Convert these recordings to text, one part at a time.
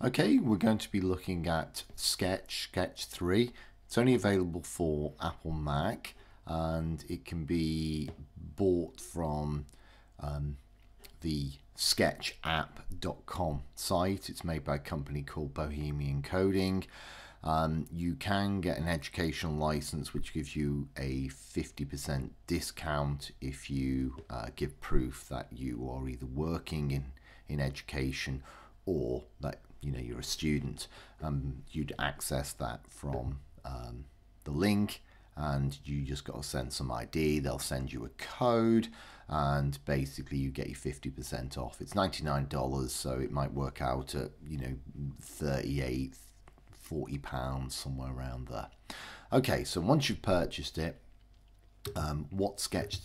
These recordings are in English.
Okay, we're going to be looking at Sketch, Sketch 3. It's only available for Apple Mac and it can be bought from um, the sketchapp.com site. It's made by a company called Bohemian Coding. Um, you can get an educational license which gives you a 50% discount if you uh, give proof that you are either working in, in education or that you know you're a student. Um, you'd access that from um, the link and you just got to send some ID. They'll send you a code and basically you get your 50% off. It's $99 so it might work out at you know 38 40 pounds somewhere around there okay so once you've purchased it um, what sketch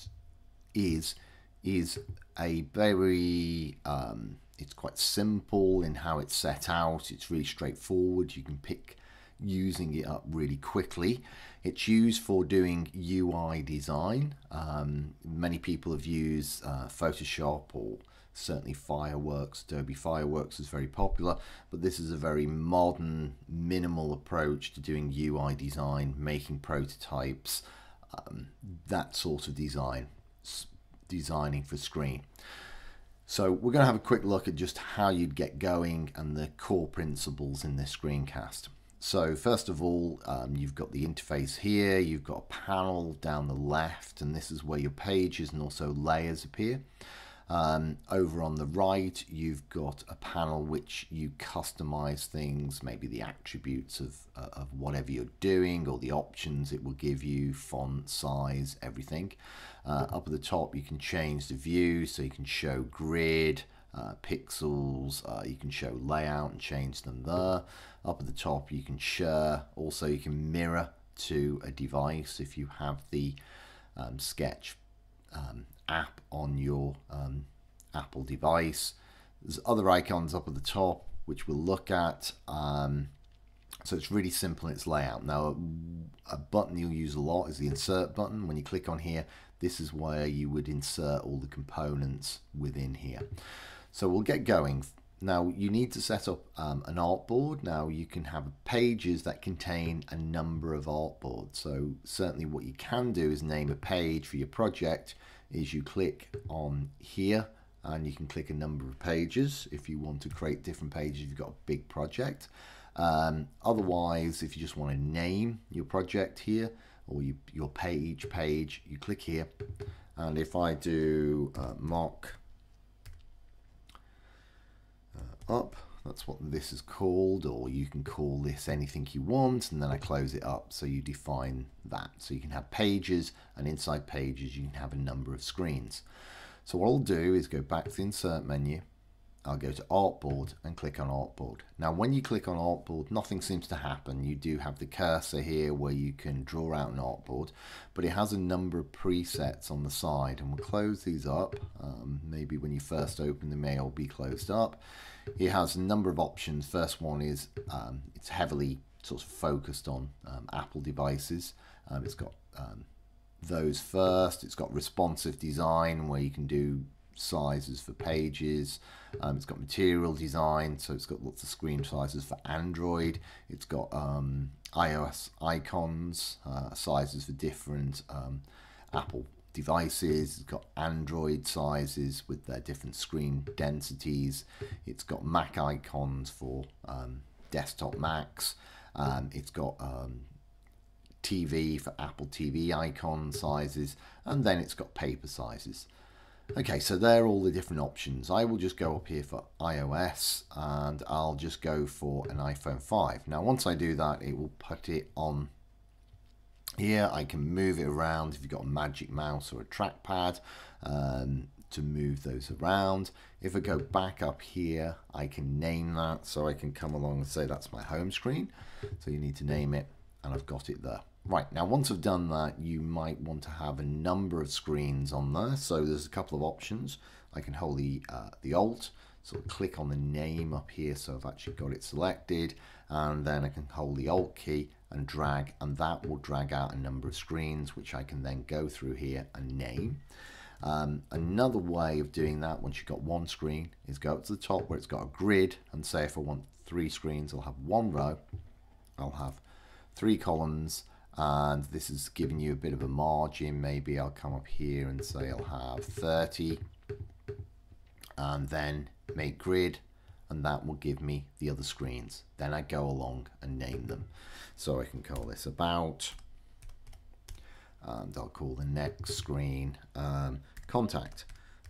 is is a very um, it's quite simple in how it's set out. It's really straightforward. You can pick using it up really quickly. It's used for doing UI design. Um, many people have used uh, Photoshop or Certainly Fireworks, Adobe Fireworks is very popular, but this is a very modern, minimal approach to doing UI design, making prototypes, um, that sort of design, designing for screen. So we're going to have a quick look at just how you'd get going and the core principles in this screencast. So first of all, um, you've got the interface here, you've got a panel down the left, and this is where your pages and also layers appear. Um, over on the right, you've got a panel which you customize things, maybe the attributes of, uh, of whatever you're doing or the options it will give you, font, size, everything. Uh, up at the top, you can change the view, so you can show grid, uh, pixels, uh, you can show layout and change them there. Up at the top, you can share, also you can mirror to a device if you have the um, sketch um, app on your um, Apple device. There's other icons up at the top which we'll look at. Um, so it's really simple in its layout. Now, a button you'll use a lot is the insert button. When you click on here, this is where you would insert all the components within here. So we'll get going. Now you need to set up um, an artboard. Now you can have pages that contain a number of artboards. So certainly what you can do is name a page for your project is you click on here and you can click a number of pages if you want to create different pages if you've got a big project. Um, otherwise, if you just want to name your project here or you, your page page, you click here. And if I do uh, mock uh, up, that's what this is called, or you can call this anything you want, and then I close it up so you define that. So you can have pages, and inside pages you can have a number of screens. So what I'll do is go back to the insert menu, I'll go to artboard and click on artboard. Now when you click on artboard nothing seems to happen. You do have the cursor here where you can draw out an artboard but it has a number of presets on the side and we'll close these up. Um, maybe when you first open them they will be closed up. It has a number of options. First one is um, it's heavily sort of focused on um, Apple devices. Um, it's got um, those first. It's got responsive design where you can do sizes for pages. Um, it's got material design, so it's got lots of screen sizes for Android. It's got um, iOS icons, uh, sizes for different um, Apple devices. It's got Android sizes with their different screen densities. It's got Mac icons for um, desktop Macs. Um, it's got um, TV for Apple TV icon sizes, and then it's got paper sizes. Okay, so there are all the different options. I will just go up here for iOS and I'll just go for an iPhone 5. Now, once I do that, it will put it on here. I can move it around if you've got a magic mouse or a trackpad um, to move those around. If I go back up here, I can name that. So I can come along and say that's my home screen. So you need to name it and I've got it there. Right, now once I've done that, you might want to have a number of screens on there. So there's a couple of options. I can hold the, uh, the Alt, so click on the name up here, so I've actually got it selected, and then I can hold the Alt key and drag, and that will drag out a number of screens, which I can then go through here and name. Um, another way of doing that once you've got one screen is go up to the top where it's got a grid and say if I want three screens. I'll have one row. I'll have three columns and this is giving you a bit of a margin. Maybe I'll come up here and say I'll have 30 and then make grid and that will give me the other screens. Then I go along and name them. So I can call this about and I'll call the next screen um, contact.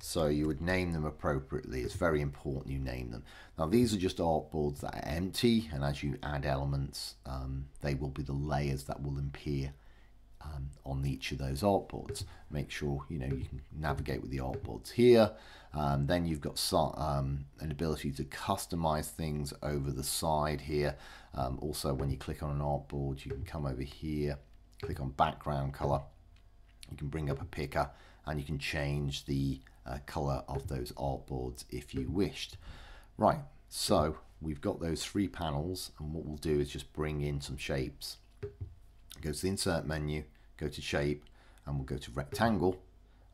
So you would name them appropriately. It's very important you name them. Now these are just artboards that are empty and as you add elements um, they will be the layers that will appear um, on each of those artboards. Make sure you know you can navigate with the artboards here. Um, then you've got um, an ability to customize things over the side here. Um, also when you click on an artboard you can come over here, click on background color. You can bring up a picker and you can change the uh, color of those artboards if you wished. Right, so we've got those three panels and what we'll do is just bring in some shapes. Go to the insert menu, go to shape and we'll go to rectangle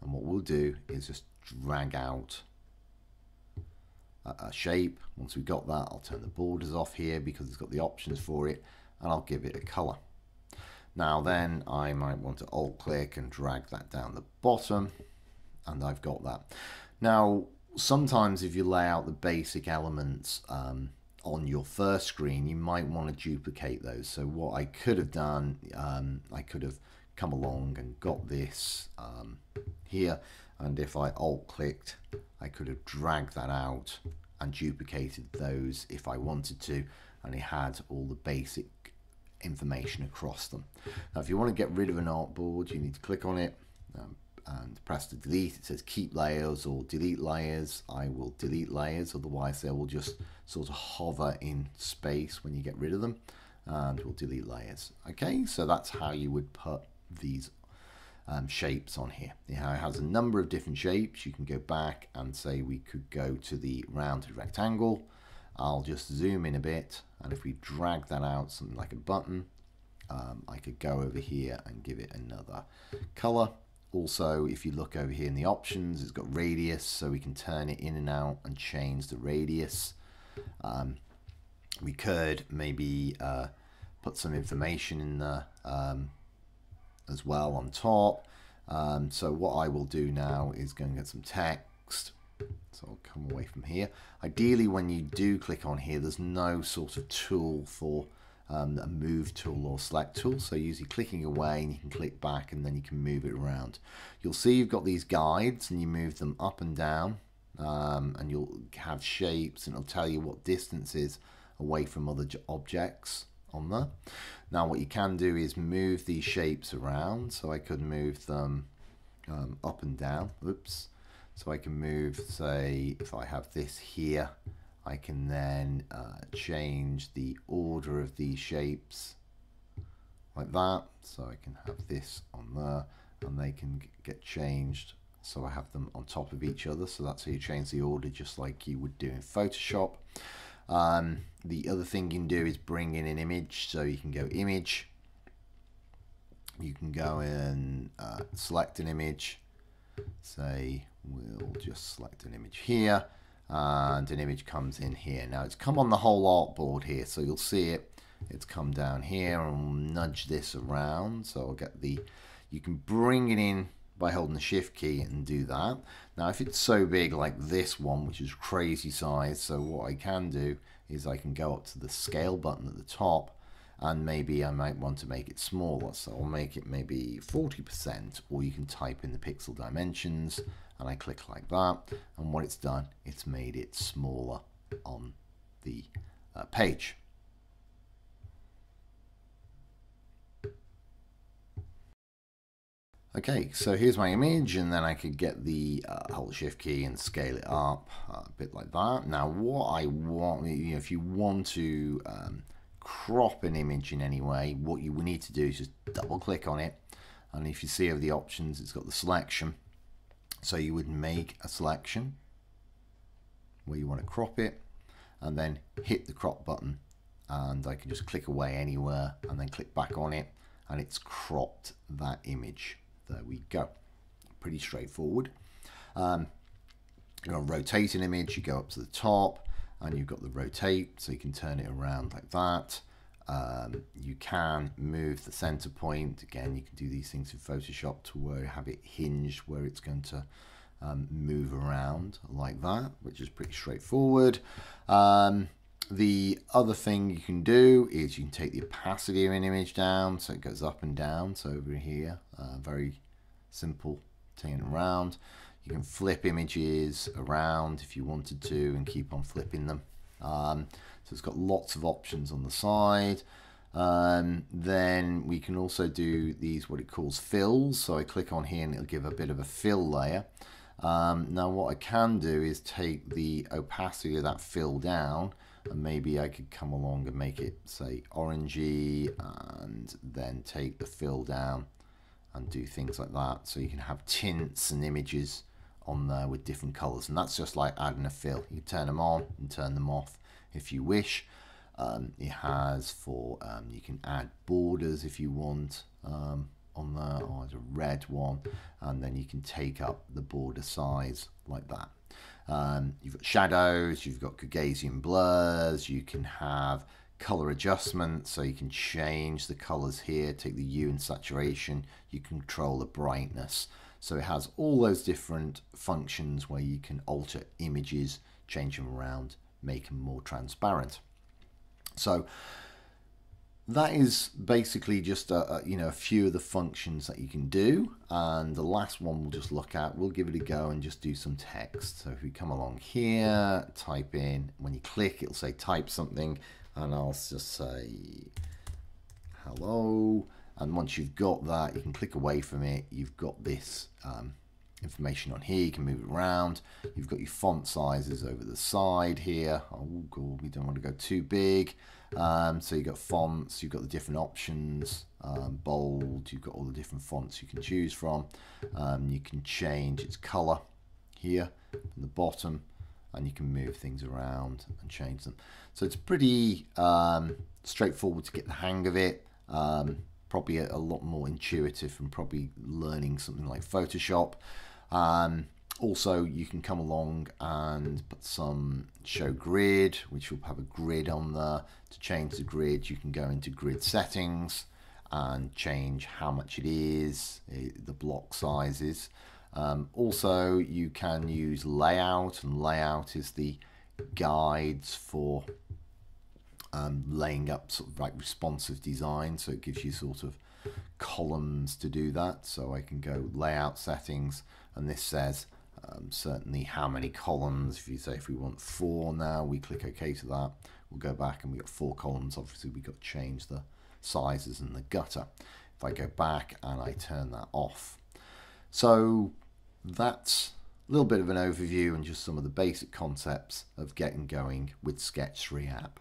and what we'll do is just drag out a, shape. Once we've got that I'll turn the borders off here because it's got the options for it and I'll give it a color. Now then I might want to alt click and drag that down the bottom and I've got that. Now, sometimes if you lay out the basic elements um, on your first screen, you might want to duplicate those. So what I could have done, um, I could have come along and got this um, here. And if I alt clicked, I could have dragged that out and duplicated those if I wanted to. And it had all the basic information across them. Now, if you want to get rid of an artboard, you need to click on it, um, and press to delete. It says keep layers or delete layers. I will delete layers, otherwise they will just sort of hover in space when you get rid of them and we'll delete layers. Okay, so that's how you would put these um, shapes on here. it has a number of different shapes. You can go back and say we could go to the rounded rectangle. I'll just zoom in a bit and if we drag that out, something like a button, um, I could go over here and give it another color also, if you look over here in the options, it's got radius, so we can turn it in and out and change the radius. Um, we could maybe uh, put some information in there um, as well on top. Um, so what I will do now is go and get some text. So I'll come away from here. Ideally, when you do click on here, there's no sort of tool for um, a move tool or select tool. So usually clicking away and you can click back and then you can move it around. You'll see you've got these guides and you move them up and down um, and you'll have shapes and it'll tell you what distance is away from other objects on there. Now what you can do is move these shapes around. So I could move them um, up and down. Oops. So I can move, say, if I have this here, I can then uh, change the order of these shapes like that. So I can have this on there and they can get changed. So I have them on top of each other. So that's how you change the order just like you would do in Photoshop. Um, the other thing you can do is bring in an image. So you can go image. You can go and uh, select an image. Say we'll just select an image here and an image comes in here. Now it's come on the whole artboard here, so you'll see it. It's come down here and nudge this around. So I'll get the, you can bring it in by holding the shift key and do that. Now if it's so big like this one, which is crazy size, so what I can do is I can go up to the scale button at the top and maybe I might want to make it smaller. So I'll make it maybe 40% or you can type in the pixel dimensions and I click like that. And what it's done it's made it smaller on the uh, page. Okay, so here's my image, and then I could get the uh, hold shift key and scale it up uh, a bit like that. Now, what I want, you know, if you want to um, crop an image in any way, what you need to do is just double click on it, and if you see over the options, it's got the selection, so you would make a selection where you want to crop it and then hit the crop button and I can just click away anywhere and then click back on it and it's cropped that image. There we go. Pretty straightforward. Um, you know, rotate an image, you go up to the top and you've got the rotate so you can turn it around like that um, you can move the center point. Again you can do these things in Photoshop to where you have it hinged where it's going to um, move around like that which is pretty straightforward. Um, the other thing you can do is you can take the opacity of an image down so it goes up and down. So over here uh, very simple turning around. You can flip images around if you wanted to and keep on flipping them um, so it's got lots of options on the side. Um, then we can also do these what it calls fills. So I click on here and it'll give a bit of a fill layer. Um, now what I can do is take the opacity of that fill down and maybe I could come along and make it say orangey and then take the fill down and do things like that. So you can have tints and images on there with different colors and that's just like adding a fill. You turn them on and turn them off if you wish. Um, it has for um, you can add borders if you want um, on there or as a red one. And then you can take up the border size like that. Um, you've got shadows, you've got Gaussian blurs, you can have color adjustment, so you can change the colors here, take the hue and saturation, you control the brightness. So it has all those different functions where you can alter images, change them around, make them more transparent. So that is basically just a, a, you know a few of the functions that you can do. And the last one we'll just look at we'll give it a go and just do some text. So if we come along here type in when you click it'll say type something. And I'll just say hello and once you've got that you can click away from it. You've got this um, information on here. You can move it around. You've got your font sizes over the side here. Oh god we don't want to go too big. Um, so you've got fonts, you've got the different options, um, bold, you've got all the different fonts you can choose from. Um, you can change its color here in the bottom and you can move things around and change them. So it's pretty um, straightforward to get the hang of it. Um, probably a, a, lot more intuitive and probably learning something like Photoshop. Um, also, you can come along and put some show grid, which will have a grid on there. To change the grid, you can go into grid settings and change how much it is, eh, the block sizes. Um, also, you can use layout, and layout is the guides for um, laying up sort of like responsive design. So it gives you sort of columns to do that. So I can go layout settings, and this says um, certainly how many columns. If you say if we want four now, we click OK to that. We'll go back and we got four columns. Obviously, we got to change the sizes and the gutter. If I go back and I turn that off. So that's a little bit of an overview and just some of the basic concepts of getting going with Sketch 3 app.